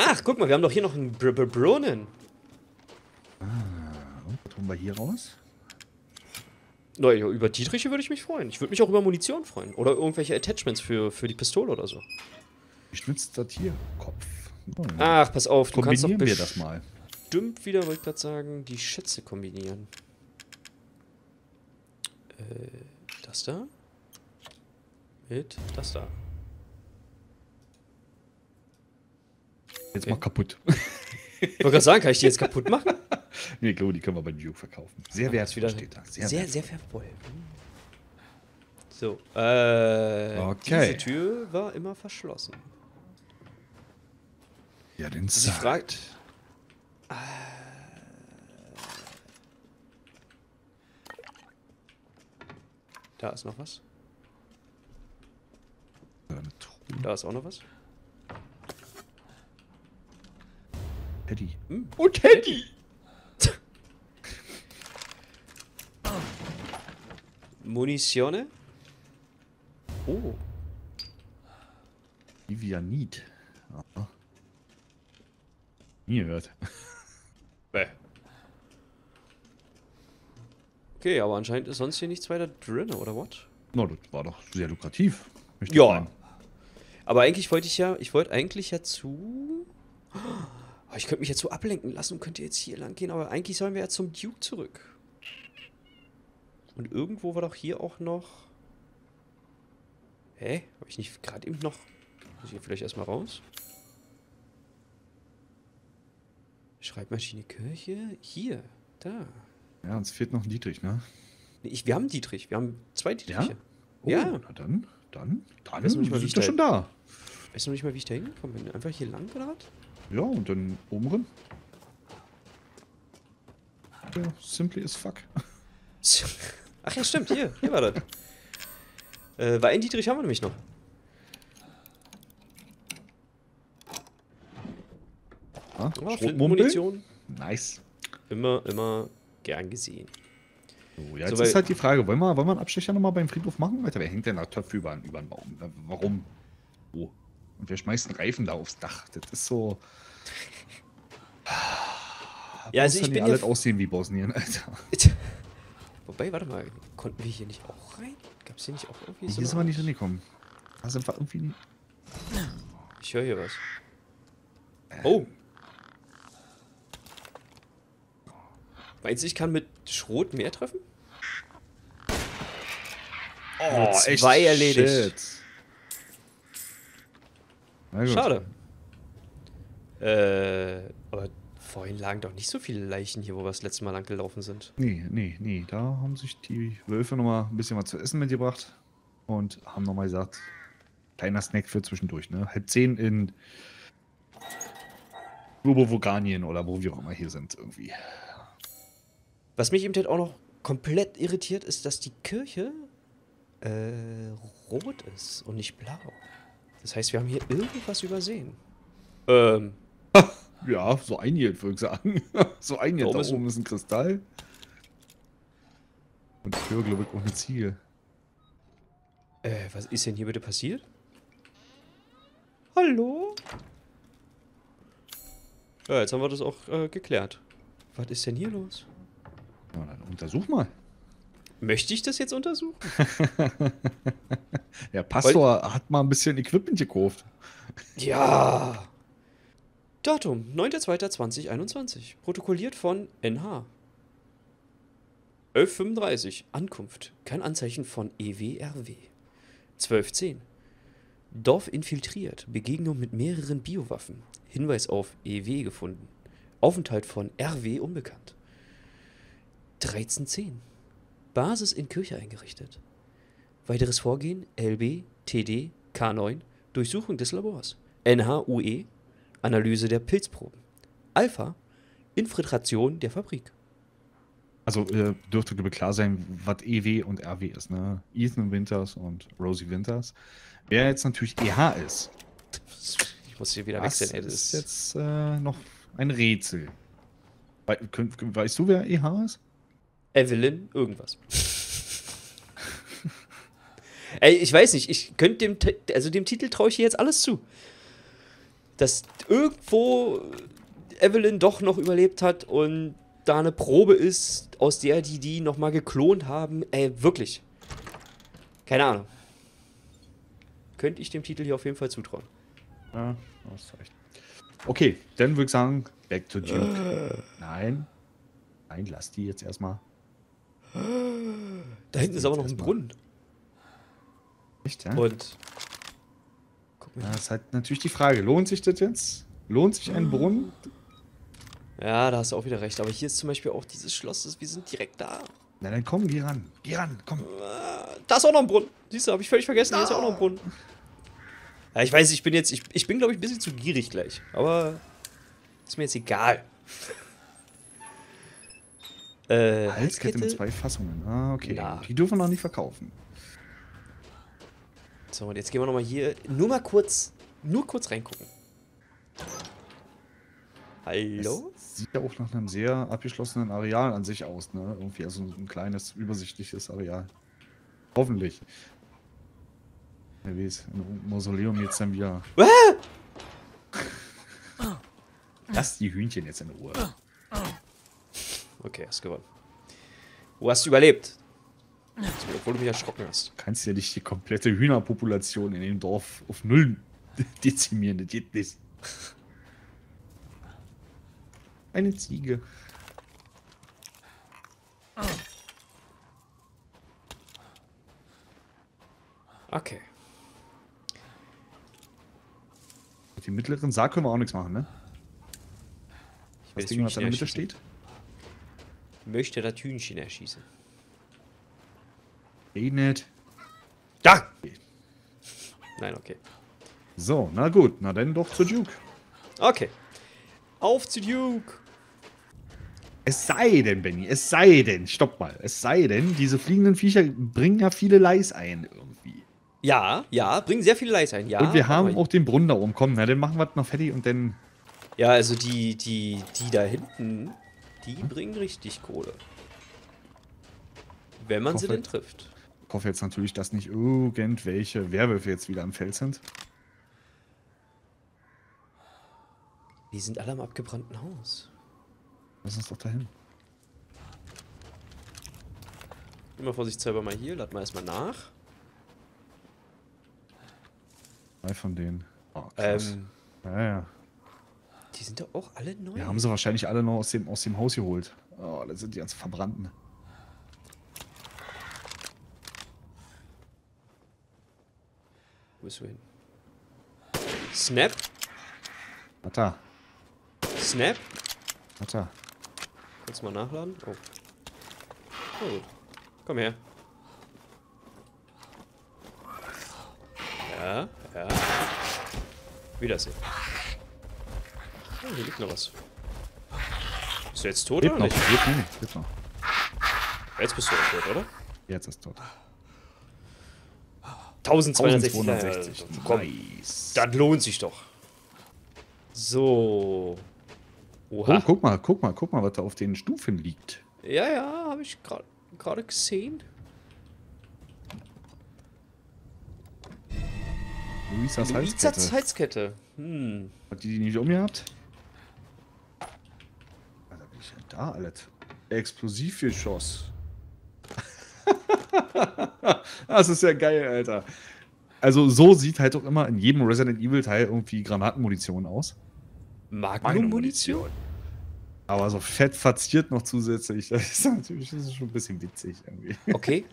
Ach, guck mal, wir haben doch hier noch einen Br Br Brunnen. Was tun wir hier raus? Naja, über Dietriche würde ich mich freuen. Ich würde mich auch über Munition freuen. Oder irgendwelche Attachments für, für die Pistole oder so. Wie schwitzt das hier? Kopf. Oh, Ach, pass auf, du kannst doch Kombinieren wir das mal. bestimmt wieder, wollte ich gerade sagen, die Schätze kombinieren. Äh, das da? Mit das da. Jetzt Okay. mal kaputt. Ich wollte gerade sagen, kann ich die jetzt kaputt machen? nee, Chloe, die können wir bei Duke verkaufen. Sehr wertvoll wieder steht da. Sehr, Sehr, sehr, wertvoll. So, äh, Okay. diese Tür war immer verschlossen. Ja, den Sie fragt, da ist noch was. Da ist auch noch was. Teddy. Hm. Oh, Teddy! Munitione. Oh, Vivianit. Aha. Nie gehört. Bäh. Okay, aber anscheinend ist sonst hier nichts weiter drin, oder what? Na, das war doch sehr lukrativ. Ja. meinen. Aber eigentlich wollte ich ja, ich wollte eigentlich ja zu. Oh, Ich könnte mich jetzt so ablenken lassen und könnte jetzt hier lang gehen, aber eigentlich sollen wir ja zum Duke zurück. Und irgendwo war doch hier auch noch. Hä? Habe ich nicht gerade eben noch. Muss ich hier vielleicht erstmal raus? Schreibmaschine Kirche? Hier, da. Ja, uns fehlt noch ein Dietrich, ne? Nee, ich, wir haben Dietrich, wir haben zwei Ja? Dietriche. Oh, Ja. Na dann, dann, dann Weiß noch nicht mal, wir wie ich da- schon da. Weißt du noch nicht mal, wie ich da hingekommen bin? Einfach hier lang gerade? Ja, und dann oben rin. Ja, simply as fuck. Ach ja, stimmt, hier, hier war das. Äh, weil einen Dietrich haben wir nämlich noch. Ja, Oh. Flintenmunition. Nice. Immer, immer gern gesehen. So, ja, jetzt So, ist halt die Frage, wollen wir, wollen wir einen Abstecher nochmal beim Friedhof machen? Alter, wer hängt denn da Töpfe über, über den Baum? Äh, Warum? Wo? Und wer schmeißt einen Reifen da aufs Dach? Das ist so. Ja, also ich bin alles aussehen wie Bosnien, Alter. Wobei, warte mal, konnten wir hier nicht auch rein? Gab es hier nicht auch irgendwie Hier so. sind eine wir nicht hingekommen. Da sind wir irgendwie nicht. Ich höre hier was. Oh. Meinst du, ich kann mit Schrot mehr treffen? Oh, zwei erledigt. Na gut. Schade. Äh, aber vorhin lagen doch nicht so viele Leichen hier, wo wir das letzte Mal lang gelaufen sind. Nee, nee, nee. Da haben sich die Wölfe nochmal ein bisschen was zu essen mitgebracht und haben nochmal gesagt, kleiner Snack für zwischendurch, ne? Halb zehn in Globovoganien oder wo wir auch immer hier sind, irgendwie. Was mich eben halt auch noch komplett irritiert, ist, dass die Kirche äh, rot ist und nicht blau. Das heißt, wir haben hier irgendwas übersehen. Ähm, Ja, so ein jetzt, würde ich sagen. so ein oben Da ist ein- oben ist ein Kristall. Und ich höre, glaube ich, auch eine Ziege. äh, was ist denn hier bitte passiert? Hallo? Ja, jetzt haben wir das auch äh, geklärt. Was ist denn hier los? Na, dann untersuch mal. Möchte ich das jetzt untersuchen? Der Pastor hat mal ein bisschen Equipment gekauft. Ja. Datum 9.2.2021. Protokolliert von NH. 11.35 Ankunft. Kein Anzeichen von EWRW. 12.10 Dorf infiltriert. Begegnung mit mehreren Biowaffen. Hinweis auf EW gefunden. Aufenthalt von RW unbekannt. 13.10 Basis in Kirche eingerichtet. Weiteres Vorgehen LB, TD, K9, Durchsuchung des Labors. NHUE, Analyse der Pilzproben. Alpha, Infiltration der Fabrik. Also äh, dürfte klar sein, was EW und RW ist, ne? Ethan Winters und Rosie Winters. Wer jetzt natürlich EH ist, Ich muss hier wieder das wechseln. Ey, das ist jetzt äh, noch ein Rätsel. Könnt, weißt du, wer EH ist? Evelyn, irgendwas. Ey, ich weiß nicht, ich könnte dem, also dem Titel traue ich hier jetzt alles zu. dass irgendwo Evelyn doch noch überlebt hat und da eine Probe ist, aus der die die nochmal geklont haben. Ey, wirklich. Keine Ahnung. Könnte ich dem Titel hier auf jeden Fall zutrauen. Ja, hast recht. Okay, dann würde ich sagen, back to Duke. Nein. Nein, lass die jetzt erstmal. Da hinten ist aber noch ein. Brunnen. Echt, ja? Und. Ja, ist halt natürlich die Frage, lohnt sich das jetzt? Lohnt sich ein Brunnen? Ja, da hast du auch wieder recht. Aber hier ist zum Beispiel auch dieses Schloss, das- wir sind direkt da. Na dann komm, geh ran. Geh ran, komm. Da ist auch noch ein Brunnen. Siehst du, habe ich völlig vergessen. Hier ist auch noch ein Brunnen. Ja, ich weiß, ich bin jetzt, ich, ich bin glaube ich ein bisschen zu gierig gleich. Aber ist mir jetzt egal. Äh, Halskette mit zwei Fassungen. Ah, okay. Na. Die dürfen wir noch nicht verkaufen. So, und jetzt gehen wir nochmal hier, nur mal kurz, nur kurz reingucken. Hallo? Das sieht ja auch nach einem sehr abgeschlossenen Areal an sich aus, ne? Irgendwie also ein kleines, übersichtliches Areal. Hoffentlich. Wer weiß, im Mausoleum jetzt dann wieder. Lass die Hühnchen jetzt in Ruhe. Okay, hast gewonnen. Du hast überlebt. Obwohl du mich erschrocken hast. Du kannst ja nicht die komplette Hühnerpopulation in dem Dorf auf Null dezimieren. Das geht nicht. Eine Ziege. Okay. Mit dem mittleren Sarg können wir auch nichts machen, ne? Ich Das das Ding, was in der Mitte steht. Möchte das Hühnchen erschießen. Eh nicht. Da! Nein, okay. So, na gut, na dann doch zu Duke. Okay. Auf zu Duke! Es sei denn, Benny, es sei denn, stopp mal, es sei denn, diese fliegenden Viecher bringen ja viele Leis ein irgendwie. Ja, ja, bringen sehr viele Leid ein. Ja, und wir haben auch den Brunnen da oben. Komm, na dann machen wir das noch fertig und dann. Ja, also die, die, die da hinten, die bringen richtig Kohle. Wenn man sie denn trifft. Ich hoffe jetzt natürlich, dass nicht irgendwelche Werwölfe jetzt wieder am Feld sind. Die sind alle am abgebrannten Haus. Lass uns doch dahin. Immer vorsichtshalber mal hier, lad mal erstmal nach. Drei von denen. Oh, krass. Ähm, ja, ja. Die sind doch auch alle neu. Wir haben sie wahrscheinlich alle noch aus dem, aus dem Haus geholt. Oh, da sind die ganz verbrannten. Wo bist du hin? Snap, Hat da. Snap. Hat da. Kannst du mal nachladen? Oh. Oh, gut. Komm her. Ja, ja. Wiedersehen. Oh, hier liegt noch was. Bist du jetzt tot Lebt oder noch. nicht? Lebt, nee, lebt noch. Jetzt bist du auch tot, oder? Jetzt ist tot. 1260. 1260. Ja, komm, Nice. das lohnt sich doch. So. Oh, Oha. guck mal, guck mal, guck mal, was da auf den Stufen liegt. Ja, ja, habe ich gerade gesehen. Luisas Halskette. Halskette. Hm. Hat die die nicht umgehabt? Was hab ich denn da alles? Explosivgeschoss. das ist ja geil, Alter. Also so sieht halt auch immer in jedem Resident Evil Teil irgendwie Granatenmunition aus. Magnum-Munition? Aber so fett verziert noch zusätzlich. Das ist natürlich das ist schon ein bisschen witzig irgendwie. Okay.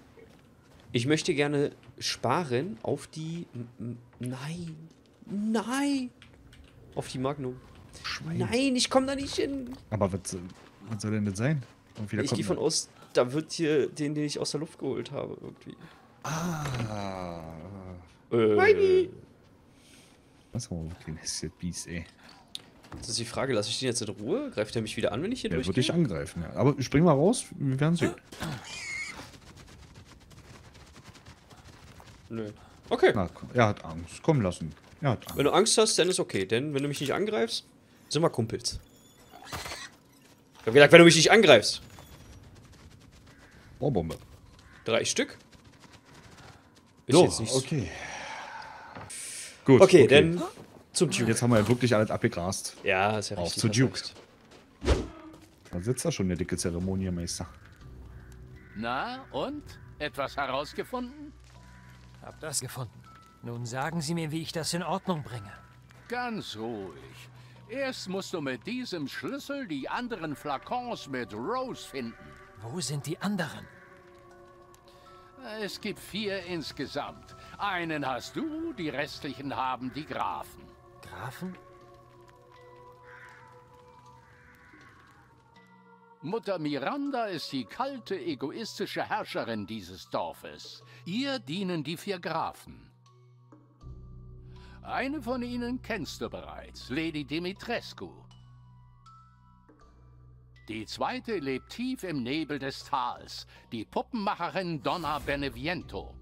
Ich möchte gerne sparen auf die. Nein. Nein. Auf die Magnum. Schwein. Nein, ich komme da nicht hin. Aber was, was soll denn das sein? Ich gehe von aus, da wird hier den, den ich aus der Luft geholt habe, irgendwie. Ah. Äh. Das war wirklich ein hässliches Biest, ey. das ist die Frage, lasse ich den jetzt in Ruhe? Greift er mich wieder an, wenn ich hier Der durchgehe? würde dich angreifen, ja. Aber spring mal raus, wir werden sehen. Nö. Okay. Na, er hat Angst. Komm lassen. Er hat Angst. Wenn du Angst hast, dann ist okay. Denn wenn du mich nicht angreifst, sind wir Kumpels. Ich hab gesagt, wenn du mich nicht angreifst. Rohrbombe. Drei Stück. Ist So, jetzt nicht so- okay. Gut. Okay, dann Zum Duke. Jetzt haben wir ja wirklich alles abgegrast. Ja, ist ja Auf richtig. zu hast Duke. Da sitzt da schon der dicke Zeremonienmeister. Na, und? Etwas herausgefunden? Hab das gefunden. Nun sagen Sie mir, wie ich das in Ordnung bringe. Ganz ruhig. Erst musst du mit diesem Schlüssel die anderen Flakons mit Rose finden. Wo sind die anderen? Es gibt vier insgesamt. Einen hast du, die restlichen haben die Grafen. Grafen? Mutter Miranda ist die kalte, egoistische Herrscherin dieses Dorfes. Ihr dienen die vier Grafen. Eine von ihnen kennst du bereits, Lady Dimitrescu. Die zweite lebt tief im Nebel des Tals, die Puppenmacherin Donna Beneviento.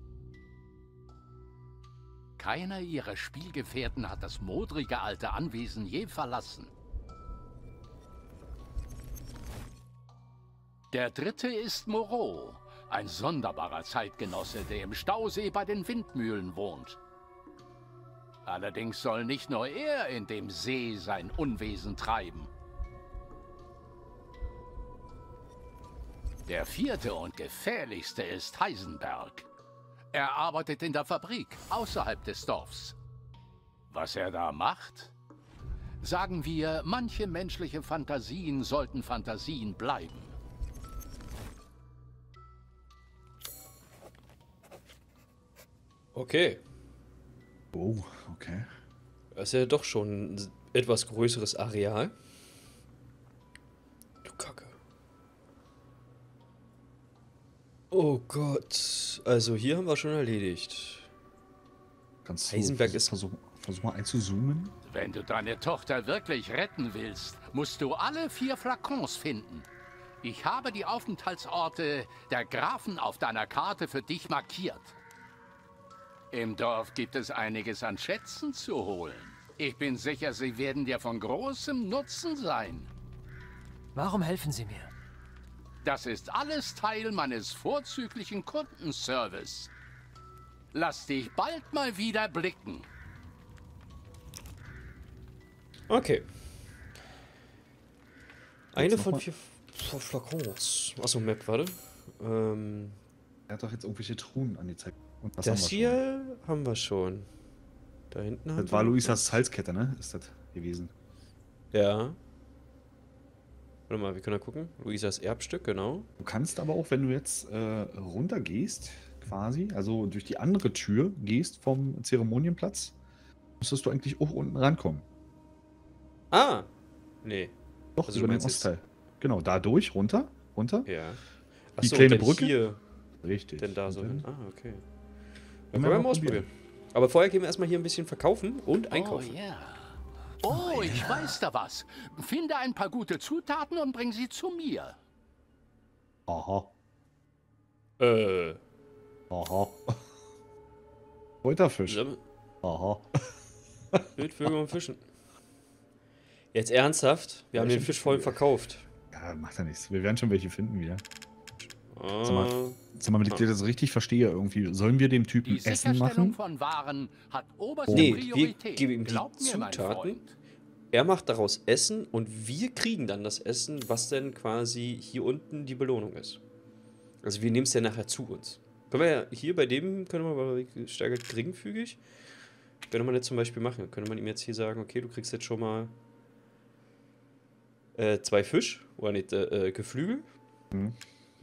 Keiner ihrer Spielgefährten hat das modrige alte Anwesen je verlassen. Der dritte ist Moreau, ein sonderbarer Zeitgenosse, der im Stausee bei den Windmühlen wohnt. Allerdings soll nicht nur er in dem See sein Unwesen treiben. Der vierte und gefährlichste ist Heisenberg. Er arbeitet in der Fabrik außerhalb des Dorfs. Was er da macht? Sagen wir, manche menschliche Fantasien sollten Fantasien bleiben. Okay. Oh, okay. Das ist ja doch schon ein etwas größeres Areal. Du Kacke. Oh Gott. Also hier haben wir schon erledigt. Kannst du Heisenberg ist- Versuch, versuch mal einzuzoomen. Wenn du deine Tochter wirklich retten willst, musst du alle vier Flakons finden. Ich habe die Aufenthaltsorte der Grafen auf deiner Karte für dich markiert. Im Dorf gibt es einiges an Schätzen zu holen. Ich bin sicher, sie werden dir von großem Nutzen sein. Warum helfen Sie mir? Das ist alles Teil meines vorzüglichen Kundenservice. Lass dich bald mal wieder blicken. Okay. Eine von vier Flakons. Achso, Map, warte. Ähm, Er hat doch jetzt irgendwelche Truhen angezeigt. Und was das haben hier haben wir schon. Da hinten Das war Luisas Halskette, ne? Ist das gewesen. Ja. Warte mal, wir können da gucken. Luisas Erbstück, genau. Du kannst aber auch, wenn du jetzt äh, runter gehst, quasi, also durch die andere Tür gehst vom Zeremonienplatz, müsstest du eigentlich auch unten rankommen. Ah! Nee. Doch, Also über den Ostteil. Genau, da durch, runter, runter. Ja. Die Achso, kleine dann Brücke? hier Richtig. denn da so hin. Ah, okay. Wir können wir mal ausprobieren. Aber vorher gehen wir erstmal hier ein bisschen verkaufen und einkaufen. Oh ja. Oh, ich weiß da was. Finde ein paar gute Zutaten und bring sie zu mir. Aha, Äh. aha. Zusammen Aha. mit Vögeln und Fischen. Jetzt ernsthaft? Wir haben den Fisch vorhin verkauft. Ja, macht ja nichts. Wir werden schon welche finden wieder. Ah, Sag mal, Sag mal, wenn ich das richtig verstehe, irgendwie, sollen wir dem Typen Die Essen machen? von Waren hat oberste Nee, wir Priorität. geben ihm die Glaub mir, mein Zutaten. Er macht daraus Essen und wir kriegen dann das Essen, was dann quasi hier unten die Belohnung ist. Also wir nehmen es ja nachher zu uns. Können wir ja hier bei dem, können wir mal steigert geringfügig, könnte man jetzt zum Beispiel machen. Könnte man ihm jetzt hier sagen, okay, du kriegst jetzt schon mal äh, zwei Fisch, oder nicht, äh, äh, Geflügel. Mhm.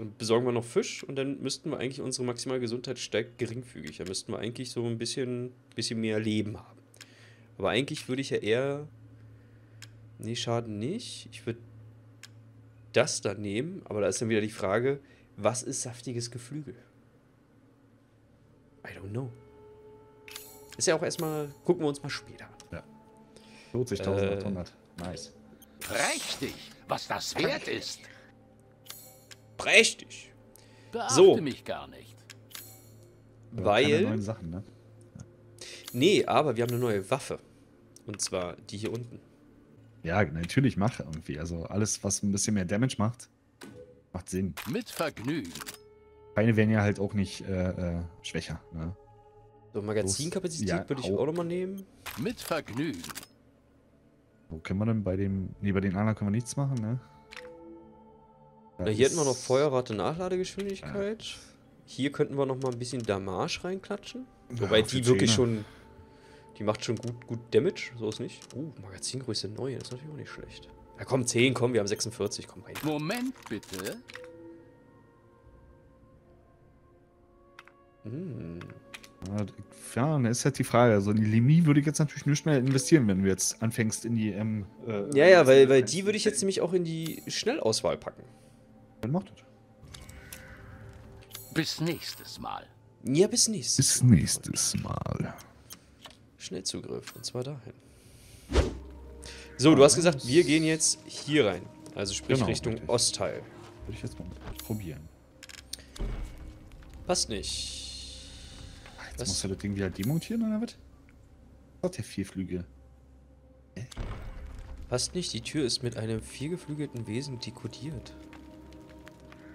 Dann besorgen wir noch Fisch und dann müssten wir eigentlich unsere maximale Gesundheit steigt geringfügig. Da müssten wir eigentlich so ein bisschen, bisschen mehr Leben haben. Aber eigentlich würde ich ja eher. Nee, Schaden nicht. Ich würde das dann nehmen, aber da ist dann wieder die Frage, was ist saftiges Geflügel? I don't know. Ist ja auch erstmal, gucken wir uns mal später an. 40.800. Äh. Nice. Prächtig, was das wert ist. Prächtig! Beachte So. mich gar nicht. Weil- Keine neuen Sachen, ne? Nee, aber wir haben eine neue Waffe. Und zwar die hier unten. Ja, natürlich mach irgendwie. Also alles, was ein bisschen mehr Damage macht, macht Sinn. Mit Vergnügen. Keine werden ja halt auch nicht äh, äh, schwächer. Ne? So, Magazinkapazität Ja, würde ich au. auch nochmal nehmen. Mit Vergnügen. Wo können wir denn bei dem. Nee, bei den anderen können wir nichts machen, ne? Na, hier hätten wir noch Feuerrate Nachladegeschwindigkeit. Hier könnten wir noch mal ein bisschen Damage reinklatschen. Ja, Wobei für die wirklich schon. Die macht schon gut, gut Damage, so ist nicht. Uh, Magazingröße neu, das ist natürlich auch nicht schlecht. Ja komm, 10, komm, wir haben 46, komm rein. Moment bitte. Hm. Ja, Ja, dann ist halt die Frage. Also in die Limi würde ich jetzt natürlich nicht mehr investieren, wenn du jetzt anfängst in die M. Äh, Ja, ja, weil, weil die würde ich jetzt nämlich auch in die Schnellauswahl packen. Dann macht das. Bis nächstes Mal. Ja, bis nächstes. Bis nächstes Mal. Schnellzugriff, und zwar dahin. So, du hast gesagt, wir gehen jetzt hier rein. Also sprich Genau, Richtung richtig. Ostteil. Würde ich jetzt mal probieren. Passt nicht. Jetzt Was? musst du das Ding wieder demontieren oder was? Hat der vier Flügel. Passt nicht, die Tür ist mit einem viergeflügelten Wesen dekodiert.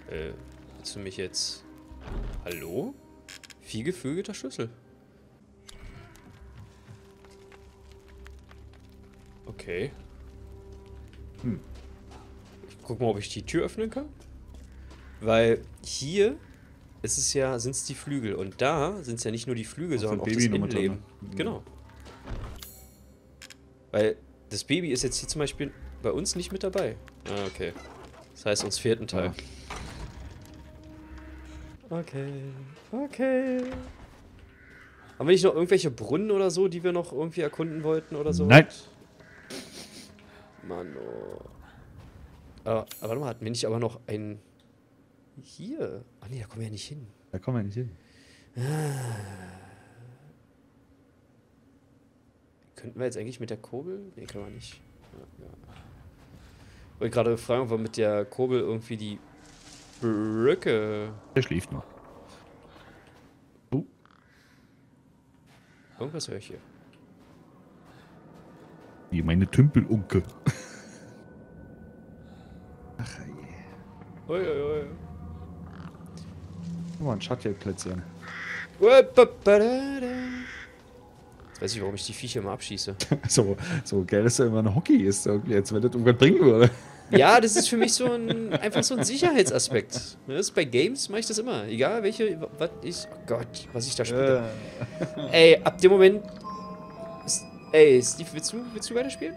Äh, willst du mich jetzt... Hallo? Viergeflügelter Schlüssel. Okay. Hm. Ich guck mal, ob ich die Tür öffnen kann. Weil hier ist es ja, sind es die Flügel. Und da sind es ja nicht nur die Flügel, Auch sondern so auch das Baby drin, Innenleben. ne? Mhm. Genau. Weil das Baby ist jetzt hier zum Beispiel bei uns nicht mit dabei. Ah, okay. Das heißt, uns fehlt ein Teil. Okay. Okay. Haben wir nicht noch irgendwelche Brunnen oder so, die wir noch irgendwie erkunden wollten oder so? Nein. Mann, oh. Aber, aber warte mal, hatten wir nicht aber noch ein... Hier? Ach nee, da kommen wir ja nicht hin. Da kommen wir nicht hin. Könnten wir jetzt eigentlich mit der Kurbel? Nee, können wir nicht. Ja, ja. Wollte gerade fragen, ob wir mit der Kurbel irgendwie die Brücke... Der schläft noch. Oh, Irgendwas höre ich hier. wie meine Tümpelunke. Ach je. Ui, ui, ui. Guck mal, ein Schattierplätzchen. Jetzt weiß ich, warum ich die Viecher immer abschieße. So, so geil, dass da immer ein Hockey ist, irgendwie, als wenn das irgendwas bringen würde. Ja, das ist für mich so ein einfach so ein Sicherheitsaspekt. Ne, Das ist bei Games mache ich das immer. Egal welche, was ich. Oh Gott, was ich da spiele. Ey, ab dem Moment. Ey, Steve, willst du, willst du weiterspielen?